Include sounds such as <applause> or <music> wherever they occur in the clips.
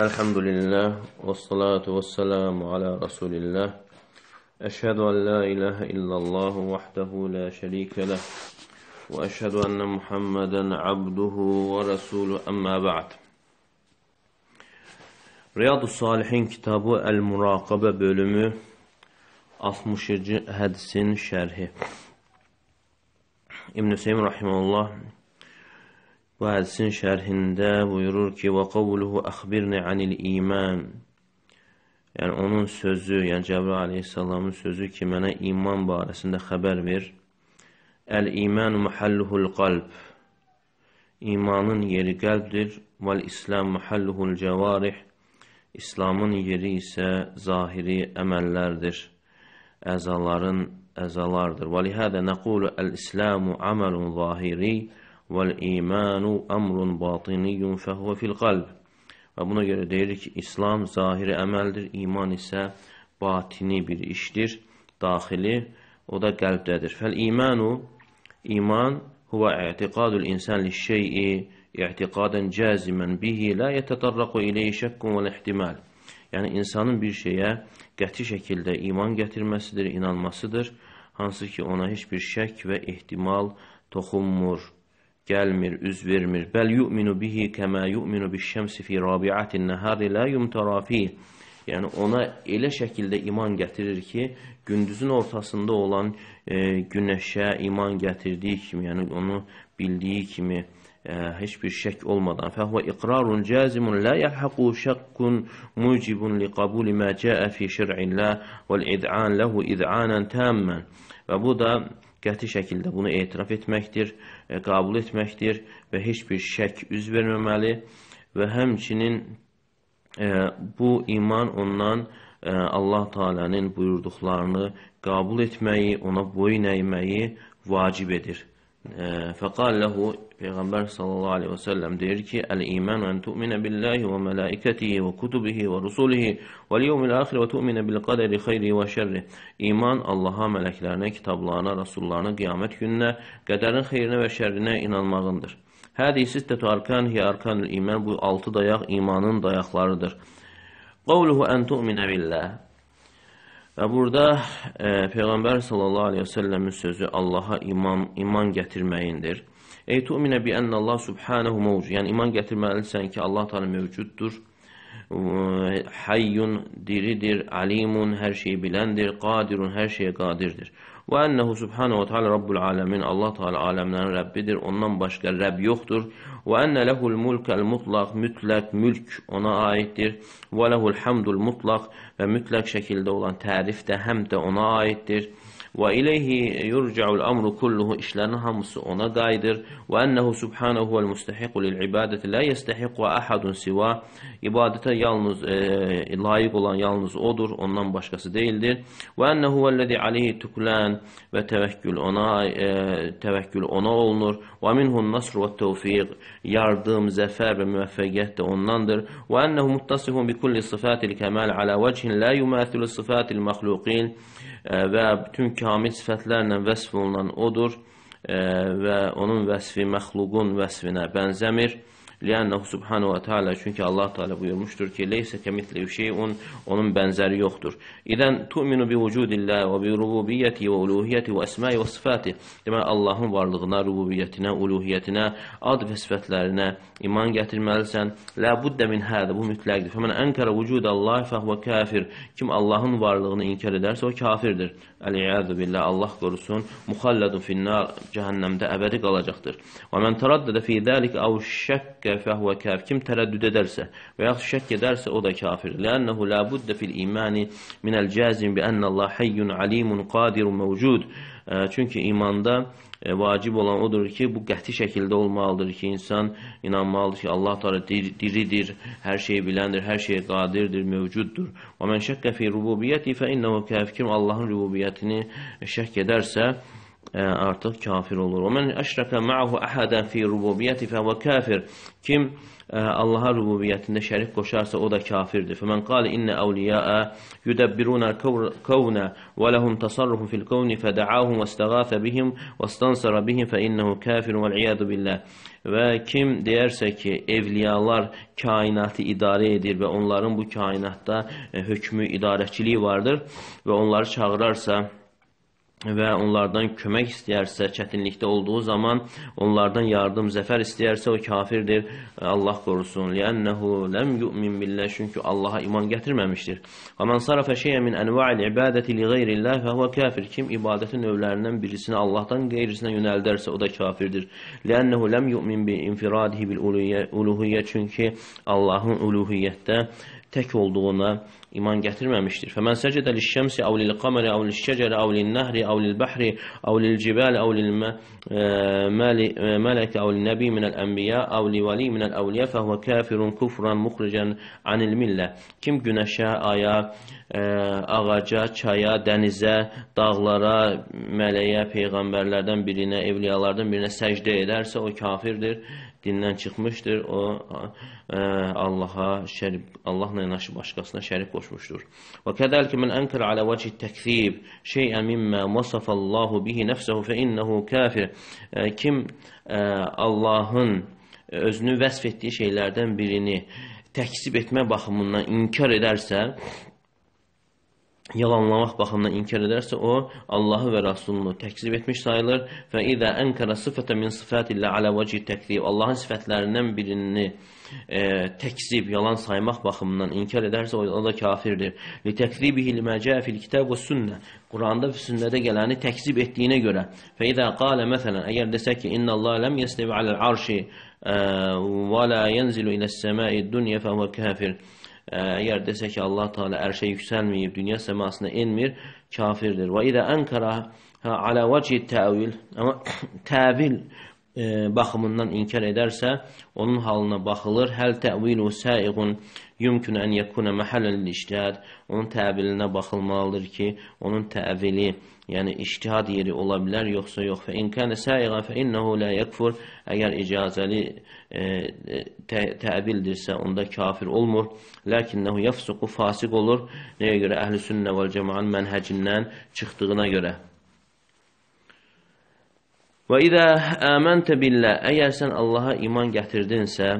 الحمد لله والصلاة والسلام على رسول الله أشهد أن لا إله إلا الله وحده لا شريك له وأشهد أن محمدا عبده ورسوله أما بعد Riyad-ı Salihin kitabı Əl-Muraqabə bölümü 60-cı hədisin şərhi. İbn-i Seym Rahimullah bu hədisin şərhində buyurur ki, və qavluhu əxbirni anil iman yəni onun sözü, yəni Cəbrə aleyhissalamın sözü ki, mənə iman barəsində xəbər ver. Əl-imanu məhəlluhul qalb İmanın yeri qəlbdir. Vəl-İslam məhəlluhul cəvarih İslamın yeri isə zahiri əməllərdir, əzaların əzalardır. Və lihədə nəqulu əl-İslamu əməlun zahiri vəl-imanu əmrun batiniyyun fəhvə fil qalb. Və buna görə deyirik ki, İslam zahiri əməldir, iman isə batini bir işdir, daxili, o da qəlbdədir. Fəl-imanu, iman huvə i'tiqadul insan li şey'i i'tiqadən cəzimən bihi la yətətarraqu ileyhi şəkkun və ihtimal. Yəni insanın bir şeyə qəti şəkildə iman gətirməsidir, inanmasıdır, hansı ki ona heç bir şək və ehtimal toxunmur, gəlmir, üz vermir. Bəl yu'minu bihi kəmə yu'minu biş-şəmsi fi rabi'atin nahari la yumtara fi. Yəni ona elə şəkildə iman gətirir ki, gündüzün ortasında olan e, günəşə iman gətirdiyi kimi, yəni onu bildiyi kimi heç bir şək olmadan fəhvə iqrarun cazimun la yəlhaqu şəkkun mucibun li qabuli mə cəə fi şər'illah vəl id'an ləhu id'anan təmmən və bu da qəti şəkildə bunu etiraf etməkdir, qəbul etməkdir və heç bir şək üz verməməli və həmçinin bu iman ondan Allah Teala'nın buyurduqlarını qəbul etməyi, ona boyun əyməyi vacib edir. Fəqal ləhu Peyğəmbər sallallahu aleyhi və səlləm deyir ki, Əl-iman ən tu'minə billahi və mələikətihi və kutubihi və rusulihi və liyevmil axir və tu'minə bil qədəri xeyri və şərri. İman Allaha, mələklərinə, kitablarına, rasullarına, qiyamət gününə, qədərin xeyrinə və şərrinə inanmağındır. Hədi sittətu arkan hiyə arkanül iman. Bu altı dayaq imanın dayaqlarıdır. Qavluhu ən tu'minə billah. Və burada e, Peyğəmbər sallallahu aleyhi və səlləmin sözü Allaha iman, iman gətirməyindir. Ey tu'minə bi ənə Allah subhanahu mevcud. Yəni iman gətirməlisən ki, Allah Teala mövcuddur. Hayyun diridir, alimun hər şeyi biləndir, qadirun hər şeyə qadirdir. Və ənəhu subhanahu ta'ala rabbul alamin. Allah Teala aləmlərin Rəbbidir. Ondan başqa Rəbb yoxdur. Və ənə lehul mulkəl mutlaq, mütləq mülk ona aiddir. Və lehul hamdul mutlaq və mütləq şəkildə olan tərif də həm də ona aiddir. Və ileyhi yurca'ul amru kulluhu işlərin hamısı ona qayıdır. Və ənəhu subhanahu vel mustahiqu lil ibadati la yestahiqu ahadun siva. İbadətə yalnız e, layiq olan yalnız odur, ondan başqası deyildir. Və ənəhu vellezî aleyhi tuklan və təvəkkül ona e, təvəkkül ona olunur. Və minhun nasr və tevfiq yardım, zəfər və müvəffəqiyyət də ondandır. Və ənəhu muttasifun bi kulli sifatil kemal ala vechin la yumathilu sifatil məxluqin və bütün kamil sifətlərlə vəsf olunan odur və onun vəsfi məxluqun vəsfinə bənzəmir. Liannahu subhanahu wa ta'ala çünki Allah Teala buyurmuşdur ki, leysə kəmitli şeyun onun bənzəri yoxdur. İdən tu'minu bi vücudillah və bi rububiyyəti və uluhiyyəti və əsmai və sifati. Demək Allahın varlığına, rububiyyətinə, uluhiyyətinə, ad və sifətlərinə iman gətirməlisən. La budda min hada bu mütləqdir. Fəmən ənkara vücudallah fəhvə kafir. Kim Allahın varlığını inkar edərsə o kafirdir. Əl-iyadu billah Allah qorusun. Muxalladun finnar cəhənnəmdə əbədi qalacaqdır. Və mən taraddada fi zalik aw şəkk fəhvə kafir. Kim tərəddüd edərsə və yaxud şək edərsə o da kafir. Lənnəhu la budda fil imani minəl cazim bi ənə Allah hayyun alimun qadirun mevcud. Çünki imanda e, vacib olan odur ki, bu qəti şəkildə olmalıdır ki, insan inanmalıdır ki, Allah Teala dir, diridir, hər şeyi biləndir, hər şeyə qadirdir, mövcuddur. Və mən şəkkə fi rububiyyəti fə innəhu kafir. Kim Allahın rububiyyətini şək edərsə, artıq kafir olur. Və men əşrəkə ma'ahu ahadan fi rububiyyəti fəhvə kafir. Kim Allaha rububiyyətində şərik qoşarsa o da kafirdir. Fəmən qala inna awliya'a yudabbiruna al-kawna və lahum tasarrufun fil kawni fəda'ahum və istəğasə bihim və istansara bihim fə innehu kafirun vəl-iyadu billah. Və kim deyərsə ki, evliyalar kainatı idarə edir və onların bu kainatda hökmü idarəçiliyi vardır və onları çağırarsa və onlardan kömək istəyərsə, çətinlikdə olduğu zaman onlardan yardım, zəfər istəyərsə, o kafirdir. Allah qorusun. Lənnəhu ləm yu'min billah, çünki Allaha iman gətirməmişdir. Və mən sarafə şeyə min ənva'il ibadəti li qeyrillah və huvə kafir. Kim ibadətin növlərindən birisini Allahdan qeyrisinə yönəldərsə, o da kafirdir. Lənnəhu ləm yu'min bi infiradihi bil uluhiyyə, çünki Allahın uluhiyyətdə tək olduğuna iman gətirməmişdir. Fəmən səcədə liş-şəmsi əv lil-qamari əv liş-şəcəri əv lin-nəhri əv lil-bəhri əv lil-cibali əv lil-mələk əv lin-nəbi minəl-ənbiya əv li-vali minəl-əvliyə fəhvə kafirun kufran muxricən anil-millə. Kim günəşə, aya, ə, ağaca, çaya, dənizə, dağlara, mələyə, peyğəmbərlərdən birinə, evliyalardan birinə səcdə edərsə, o kafirdir dindən çıxmışdır. O ə, Allaha şərik Allahla yanaşı başqasına şərik qoşmuşdur. Və kədəlik men ənkər alə vəcih təkzib şeyən mimmə vasafallahu bihi nəfsəhu fə innehu kafir. Ə, kim ə, Allahın özünü vəsf etdiyi şeylərdən birini təkzib etmə baxımından inkar edərsə, yalanlamaq baxımından inkar edərsə, o Allahı və Rasulunu təkzib etmiş sayılır. Və idə ənkərə sıfətə min sıfətillə alə vəcih təkzib. Allahın sifətlərindən birini e, təkzib, yalan saymaq baxımından inkar edərsə, o, da kafirdir. Li təkzibihi limə cəə fil kitab və sünnə. Quranda və sünnədə gələni təkzib etdiyinə görə. Və idə qalə məsələn, əgər desək ki, inna Allah ləm yəsnevi aləl arşi və la yənzilu ilə səmai dünya fəhvə kafir. Əgər desə ki, Allah Teala ərşə yüksəlməyib, dünya səmasına enmir, kafirdir. Və idə ənkara alə vəci təvil, amma <coughs> təvil e, baxımından inkar edərsə, onun halına baxılır. Həl təvilu səiğun yumkün ən yəkuna məhələn iştihad. Onun təvilinə baxılmalıdır ki, onun təvili yəni iştihad yeri ola bilər, yoxsa yox. Fə in kənə səiğən fə innəhu lə yəkfur. Əgər icazəli e, tə, təvildirsə, onda kafir olmur. Lakinnəhu yəfsuqu fasiq olur. Nəyə görə? Əhl-i sünnə vəl cəmaın mənhəcindən çıxdığına görə. Və idə əməntə billə, əgər sən Allaha iman gətirdinsə,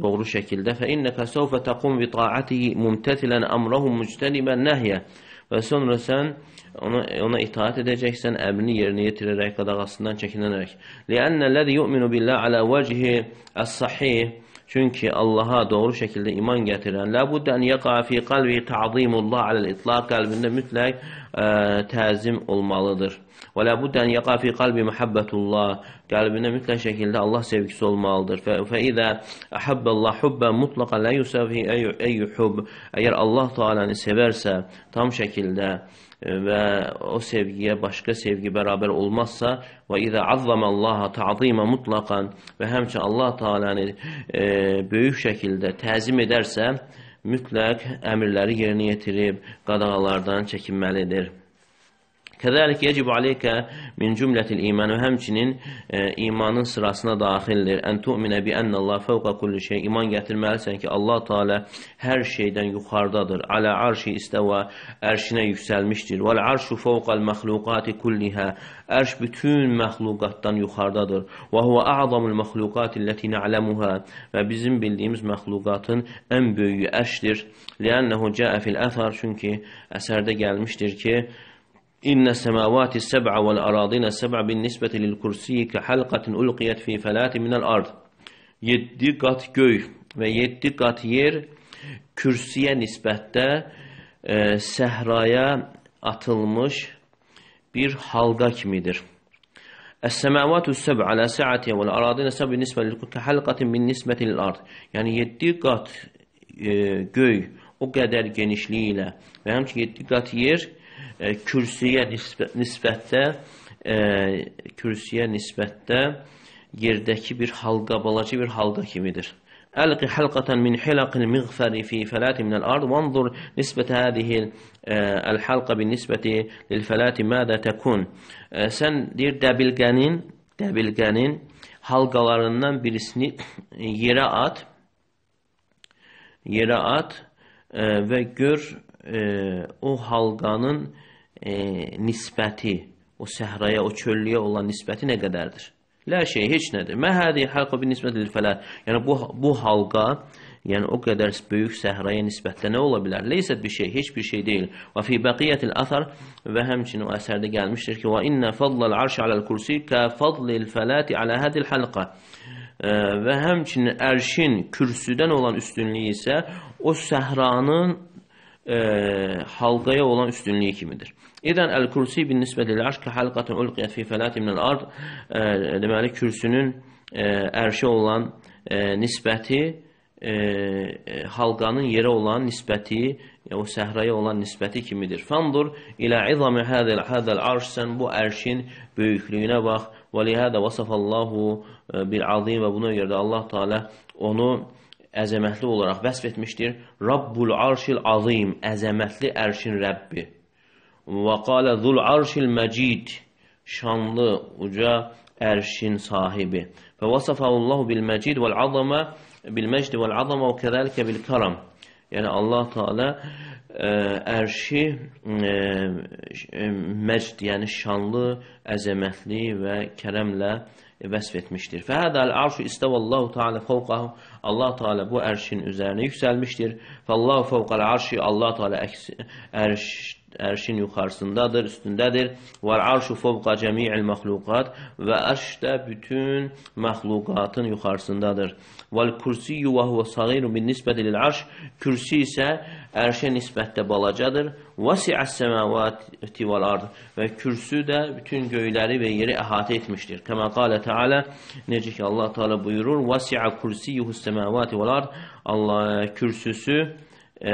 doğru şəkildə, fə innəkə səvfə təqum bi taatihi mumtətilən əmrəhu müctənibən nəhyə və sonra sən ona, ona itaat edəcəksən, əmrini yerinə yetirərək, qadağasından çəkinərək. Liənnəl-ləzi yu'minu billah alə vəcihi əs-sahih Çünki Allaha doğru şəkildə iman gətirən, ləbuddə ən yəqa fi qalbi ta'zimullah aləl-itlaq qəlbində mütləq ə, təzim olmalıdır. Və ləbuddə ən yəqa fi qalbi muhabbətullah qəlbində mütləq şəkildə Allah sevgisi olmalıdır. Fə, fə idə əhəbbəllah hubbə mutlaqa lə yusəfi əyyü hub. Əgər Allah Teala'nı sevərsə tam şəkildə və o sevgiyə başqa sevgi bərabər olmazsa və izə azzamallaha ta'zima mutlaqan və həmçinin Allah Taala'nı e, böyük şəkildə təzim edərsə, mütləq əmrləri yerinə yetirib qadağalardan çəkinməlidir. Kəzəlik yecib aleykə min cümlətil iman və həmçinin e, imanın sırasına daxildir. Ən tu'minə bi ennəllah fəvqə kulli şey. İman gətirməlisən ki, Allah Teala hər şeydən yuxarıdadır. Alə arşi istəvə ərşinə yüksəlmişdir. Vəl arşu fəvqəl məxluqati kullihə. Ərş bütün məxluqatdan yuxarıdadır. Və huvə a'zamul məxluqati ləti na'ləmuhə. Və bizim bildiyimiz məxluqatın ən böyüyü ərşdir. Liənnəhu cəə fil əthar. Çünki əsərdə gəlmişdir ki, Aradina seb'a bin nisbeti lil kursiyi ke halqatin ulqiyet fi felati minel ard. Yeddi qat göy və yeddi qat yer kürsüyə nisbətdə e, səhraya atılmış bir halqa kimidir. Əs-səmavatu səb' alə sə'ati vəl aradina səb' nisbə lil halqatin min nisbəti lil ard. Yəni 7 qat e, göy o qədər genişliyi ilə və həmçinin 7 qat yer e, kürsüyə nisbət, nisbətdə e, kürsüyə nisbətdə yerdəki bir halqa, balaca bir halqa kimidir. Əlqi halqatan min hilaqil miğfari fi falatin min al-ard vanzur nisbət hadihi e, al-halqa bi nisbəti lil falati mada takun. E, sən deyir dəbilqənin, dəbilqənin halqalarından birisini yerə at. Yerə at e, və gör e, o halqanın e, nisbəti, o səhraya, o çöllüyə olan nisbəti nə qədərdir? Lə şey, heç nədir. Mə hədi halqa bir nisbət fələt. Yəni bu, bu halqa, yəni o qədər böyük səhraya nisbətlə nə ola bilər? Leysət bir şey, heç bir şey deyil. Və fi bəqiyyətil əthar və həmçinin o əsərdə gəlmişdir ki, və innə fadlal arş aləl kursi kə fadlil fələti alə hədil halqa. Və həmçinin ərşin kürsüdən olan üstünlüyü isə o səhranın e, halqaya olan üstünlüyü kimidir. İdən əl-kursi bin nisbətil arş ki halqatun ulqiyət fi fələti minəl ard e, deməli kürsünün e, ərşə olan e, nisbəti e, e, halqanın yerə olan nisbəti o səhraya olan nisbəti kimidir. Fandur ilə izami hədəl hədəl arş sən bu ərşin böyüklüyünə bax və lihədə vasafallahu e, bil azim və buna görə də Allah Teala onu əzəmətli olaraq vəsf etmişdir. Rabbul arşil azim, əzəmətli ərşin Rəbbi. Və qalə zul arşil məcid, şanlı, uca ərşin sahibi. Və vasafahullahu bil məcid vəl azama bil məcd vəl azama və kəzəlikə bil karam. Yəni Allah Teala ə, ərşi ə, məcd, yəni şanlı, əzəmətli və kərəmlə vəsf etmişdir. Fəhədəl arşu istəvallahu teala fəvqahu Allah Teala bu ərşin üzərinə yüksəlmişdir. Fəllahu fəvqəl arşi Allah Teala ərş ərşin yuxarısındadır, üstündədir. Var arşu fəvqa cəmi'il məxluqat və ərş də bütün məxluqatın yuxarısındadır. Vel kursiyyu və huve sagiru bin nisbəti lil arş. Kürsi isə ərşə nisbətdə balacadır. Vəsi'əs səmavati vel ard. Və kürsü də bütün göyləri və yeri əhatə etmişdir. Kəmə qalə Teala necə ki Allah Teala buyurur: "Vəsi'a kursiyyuhus səmavati vel ard." Allah kürsüsü e,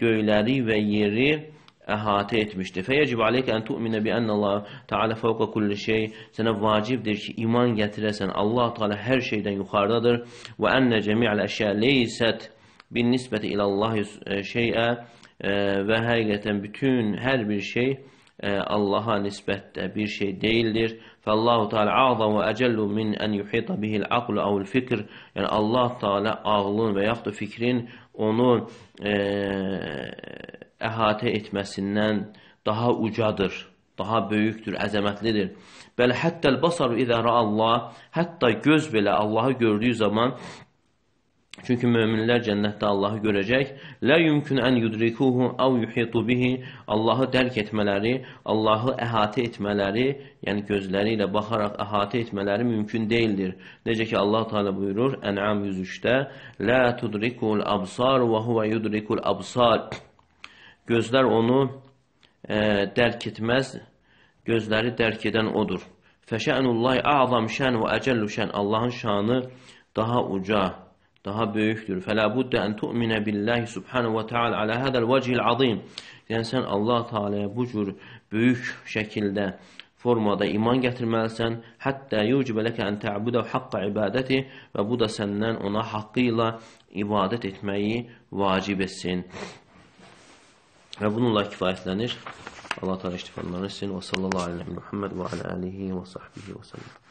göyləri və yeri əhatə etmişdir. Fəyəcib aleyka ən tu'minə bi ənəllah Teala fəvqə kulli şey. Sənə vacibdir ki, iman gətirəsən. Allah Teala hər şeydən yuxarıdadır. Və ənnə cəmi'əl əşya leysət bin nisbəti iləllahi şeyə və həqiqətən bütün hər bir şey Allaha nisbətdə bir şey deyildir. Fəllahu Teala azam və əcəllu min ən yuhita bihil aqlu avul fikr. Yəni Allah Teala ağlın və yaxud da fikrin onu e, əhatə etməsindən daha ucadır, daha böyükdür, əzəmətlidir. Bəli, həttəl basaru idə Allah, hətta göz belə Allahı gördüyü zaman çünki möminlər cənnətdə Allahı görəcək. Lə yumkin ən yudrikuhu aw yuhitu bihi. Allahı dərk etmələri, Allahı əhatə etmələri, yəni gözləri ilə baxaraq əhatə etmələri mümkün deyildir. Necə ki Allah Teala buyurur Ən'am 103-də: "Lə tudrikul absar və huve yudrikul absar." Gözlər onu e, dərk etməz, gözləri dərk edən odur. Fəşə'nullahi a'zam şən və əcəllu şən. Allahın şanı daha uca, daha böyükdür. Fələ buddə ən tu'minə billahi subhanahu və ta'ala alə hədəl vəcihil azim. Yəni sən Allah Taala'ya bu cür böyük şəkildə formada iman gətirməlisən. Hətta yucibə ləkə ən tə'budə haqqa ibadəti və bu da səndən ona haqqı ilə ibadət etməyi vacib etsin. Və bununla kifayətlənir. Allah təala iştifalarını etsin. Və sallallahu əleyhi və Muhammed və alə alihi və sahbihi və sallam.